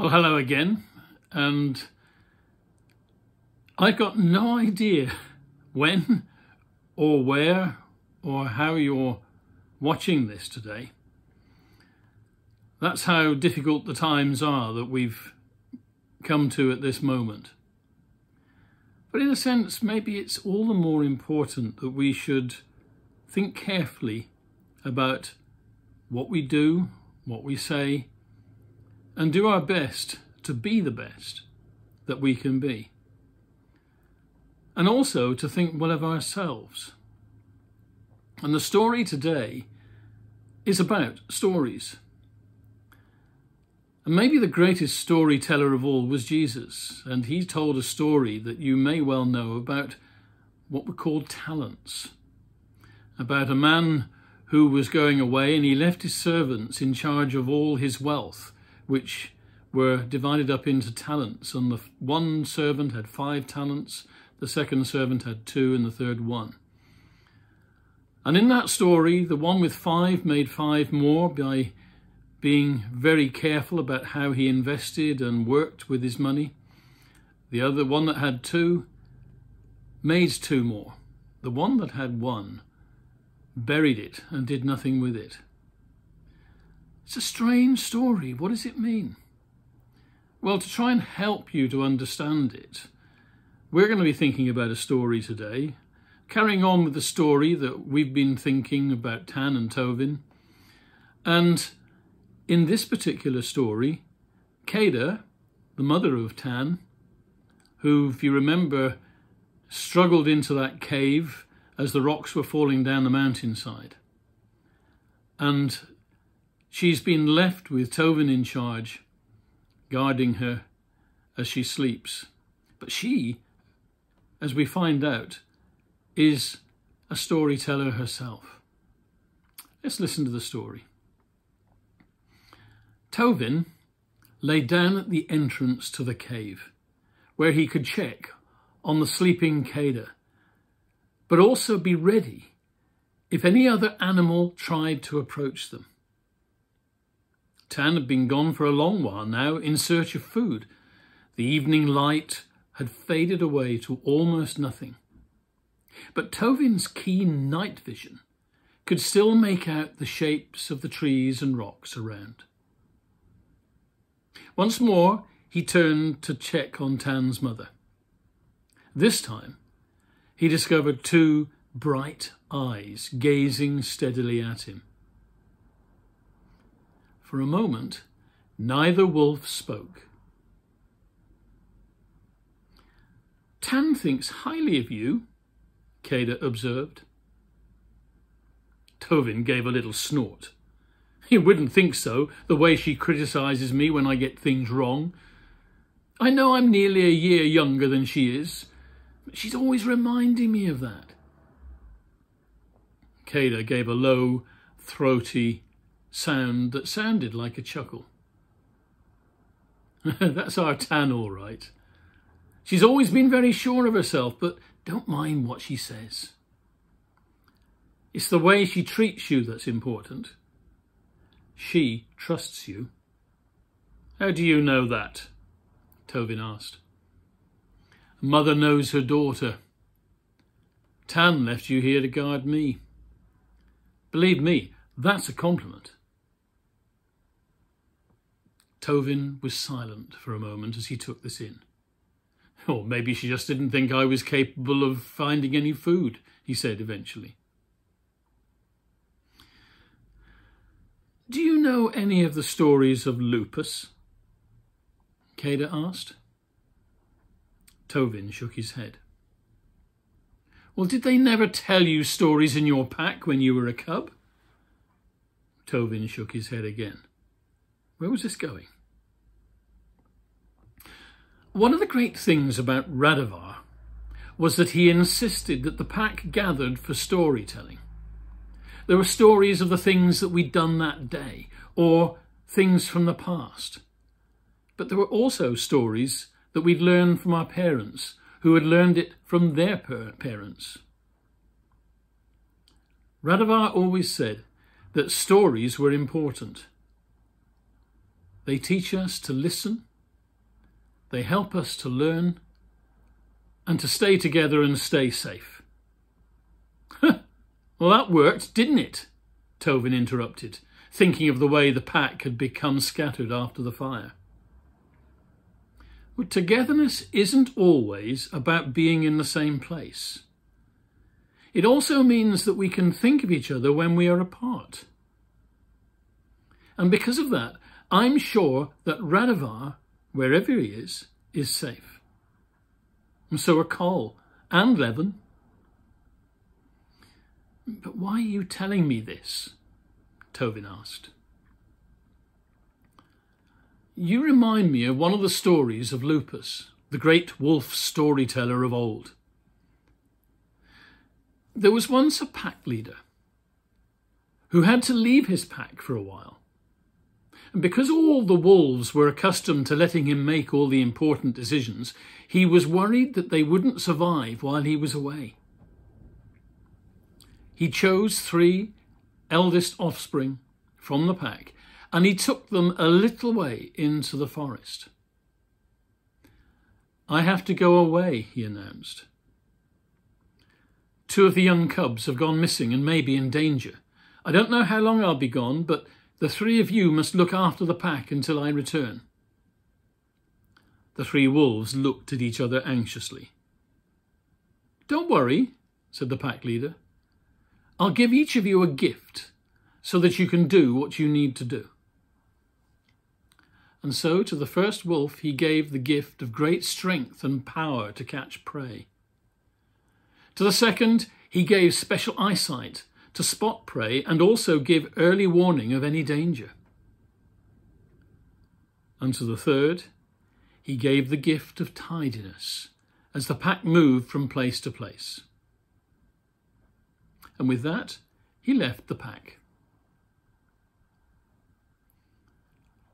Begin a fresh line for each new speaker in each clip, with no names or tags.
Well, hello again. And I got no idea when or where or how you're watching this today. That's how difficult the times are that we've come to at this moment. But in a sense, maybe it's all the more important that we should think carefully about what we do, what we say, and do our best to be the best that we can be. And also to think well of ourselves. And the story today is about stories. And maybe the greatest storyteller of all was Jesus, and he told a story that you may well know about what were called talents. About a man who was going away and he left his servants in charge of all his wealth which were divided up into talents. And the one servant had five talents, the second servant had two, and the third one. And in that story, the one with five made five more by being very careful about how he invested and worked with his money. The other one that had two made two more. The one that had one buried it and did nothing with it. It's a strange story. What does it mean? Well, to try and help you to understand it, we're going to be thinking about a story today, carrying on with the story that we've been thinking about Tan and Tovin. And in this particular story, Keda, the mother of Tan, who, if you remember, struggled into that cave as the rocks were falling down the mountainside. And She's been left with Tovin in charge, guarding her as she sleeps. But she, as we find out, is a storyteller herself. Let's listen to the story. Tovin lay down at the entrance to the cave, where he could check on the sleeping Keda, but also be ready if any other animal tried to approach them. Tan had been gone for a long while now in search of food. The evening light had faded away to almost nothing. But Tovin's keen night vision could still make out the shapes of the trees and rocks around. Once more, he turned to check on Tan's mother. This time, he discovered two bright eyes gazing steadily at him. For a moment, neither wolf spoke. Tan thinks highly of you, Keda observed. Tovin gave a little snort. You wouldn't think so, the way she criticises me when I get things wrong. I know I'm nearly a year younger than she is, but she's always reminding me of that. Keda gave a low, throaty sound that sounded like a chuckle. That's our Tan, all right. She's always been very sure of herself, but don't mind what she says. It's the way she treats you that's important. She trusts you. How do you know that? Tovin asked. Mother knows her daughter. Tan left you here to guard me. Believe me, that's a compliment. Tovin was silent for a moment as he took this in. Or maybe she just didn't think I was capable of finding any food, he said eventually. Do you know any of the stories of lupus? Keda asked. Tovin shook his head. Well, did they never tell you stories in your pack when you were a cub? Tovin shook his head again. Where was this going? One of the great things about Radovar was that he insisted that the pack gathered for storytelling. There were stories of the things that we'd done that day, or things from the past. But there were also stories that we'd learned from our parents, who had learned it from their parents. Radovar always said that stories were important. They teach us to listen They help us to learn and to stay together and stay safe. well, that worked, didn't it? Tovin interrupted, thinking of the way the pack had become scattered after the fire. But togetherness isn't always about being in the same place. It also means that we can think of each other when we are apart. And because of that, I'm sure that Radovar, wherever he is, is safe. And so are Coll and Levin. But why are you telling me this? Tovin asked. You remind me of one of the stories of Lupus, the great wolf storyteller of old. There was once a pack leader who had to leave his pack for a while. And because all the wolves were accustomed to letting him make all the important decisions, he was worried that they wouldn't survive while he was away. He chose three eldest offspring from the pack and he took them a little way into the forest. I have to go away, he announced. Two of the young cubs have gone missing and may be in danger. I don't know how long I'll be gone, but the three of you must look after the pack until I return. The three wolves looked at each other anxiously. Don't worry, said the pack leader. I'll give each of you a gift so that you can do what you need to do. And so to the first wolf he gave the gift of great strength and power to catch prey. To the second he gave special eyesight to spot prey and also give early warning of any danger. And to the third he gave the gift of tidiness as the pack moved from place to place. And with that he left the pack.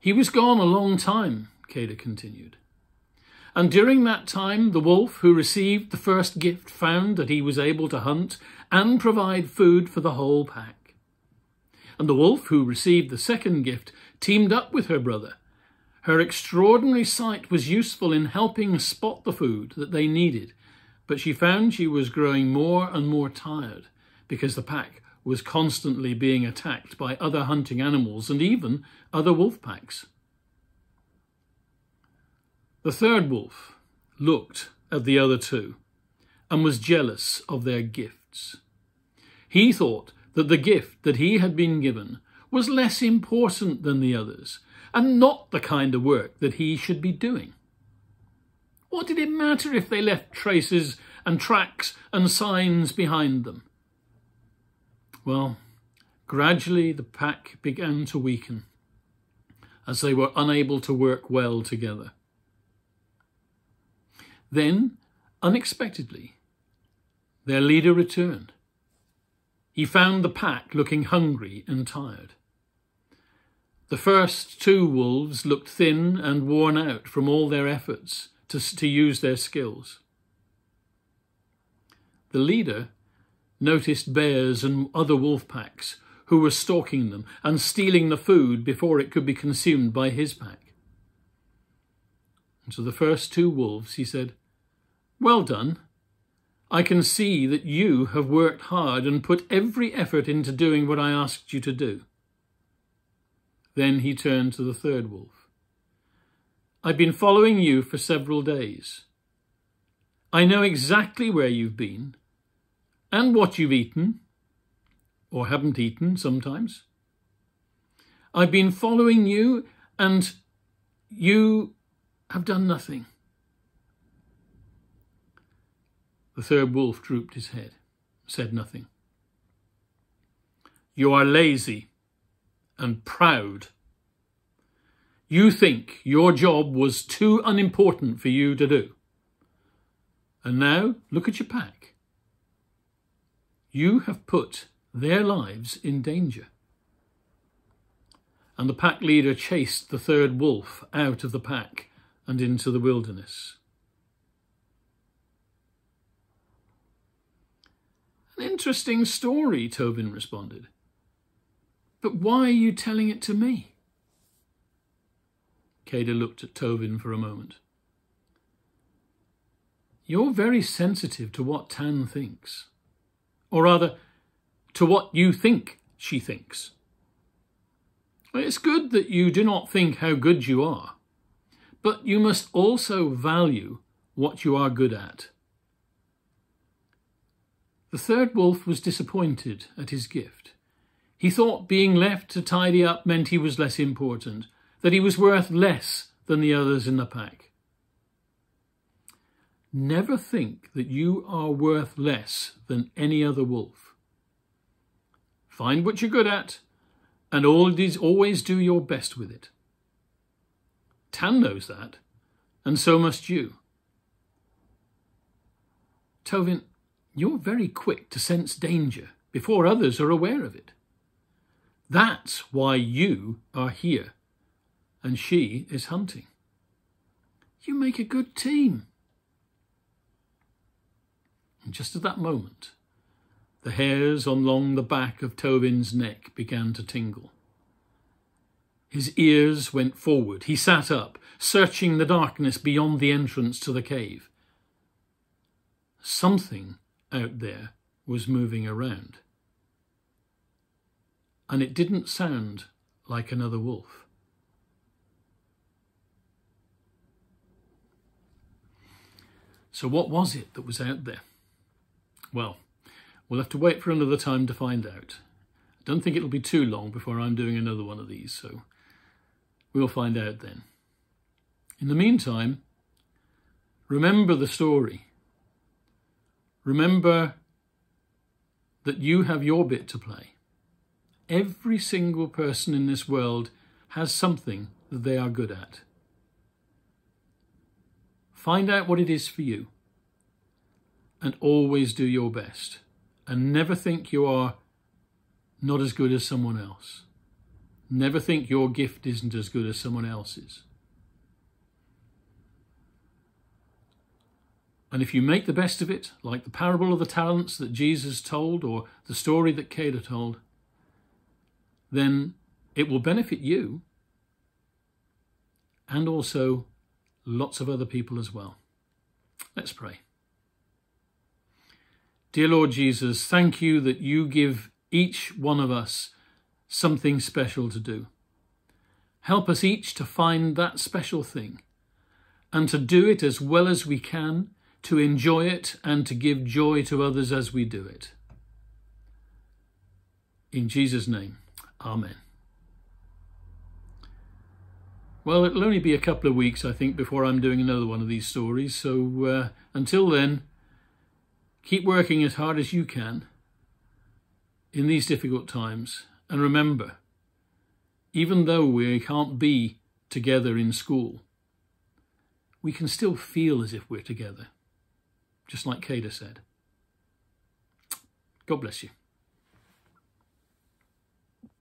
He was gone a long time, Keda continued. And during that time, the wolf who received the first gift found that he was able to hunt and provide food for the whole pack. And the wolf who received the second gift teamed up with her brother. Her extraordinary sight was useful in helping spot the food that they needed, but she found she was growing more and more tired because the pack was constantly being attacked by other hunting animals and even other wolf packs. The third wolf looked at the other two and was jealous of their gifts. He thought that the gift that he had been given was less important than the others and not the kind of work that he should be doing. What did it matter if they left traces and tracks and signs behind them? Well, gradually the pack began to weaken as they were unable to work well together. Then, unexpectedly, their leader returned. He found the pack looking hungry and tired. The first two wolves looked thin and worn out from all their efforts to, to use their skills. The leader noticed bears and other wolf packs who were stalking them and stealing the food before it could be consumed by his pack. And to the first two wolves he said, Well done. I can see that you have worked hard and put every effort into doing what I asked you to do. Then he turned to the third wolf. I've been following you for several days. I know exactly where you've been and what you've eaten, or haven't eaten sometimes. I've been following you, and you have done nothing. The third wolf drooped his head, said nothing. You are lazy and proud. You think your job was too unimportant for you to do. And now look at your pack. You have put their lives in danger. And the pack leader chased the third wolf out of the pack and into the wilderness. An interesting story, Tovin responded. But why are you telling it to me? Keda looked at Tovin for a moment. you're very sensitive to what Tan thinks. Or rather, to what you think she thinks. It's good that you do not think how good you are, but you must also value what you are good at. The third wolf was disappointed at his gift. He thought being left to tidy up meant he was less important, that he was worth less than the others in the pack. Never think that you are worth less than any other wolf. Find what you're good at and always, do your best with it. Tan knows that, and so must you. Tovin, you're very quick to sense danger before others are aware of it. That's why you are here and she is hunting. You make a good team. And just at that moment, the hairs along the back of Tovin's neck began to tingle. His ears went forward. He sat up, searching the darkness beyond the entrance to the cave. Something out there was moving around. And it didn't sound like another wolf. So what was it that was out there? Well, we'll have to wait for another time to find out. I don't think it'll be too long before I'm doing another one of these, so we'll find out then. In the meantime, remember the story. Remember that you have your bit to play. Every single person in this world has something that they are good at. Find out what it is for you and always do your best and never think you are not as good as someone else. Never think your gift isn't as good as someone else's. And if you make the best of it, like the parable of the talents that Jesus told or the story that Keda told, then it will benefit you and also lots of other people as well. Let's pray. Dear Lord Jesus, thank you that you give each one of us something special to do. Help us each to find that special thing and to do it as well as we can, to enjoy it and to give joy to others as we do it. In Jesus' name, Amen. Well, it'll only be a couple of weeks, I think, before I'm doing another one of these stories. So uh, until then, Keep working as hard as you can in these difficult times. And remember, even though we can't be together in school, we can still feel as if we're together, just like Keda said. God bless you.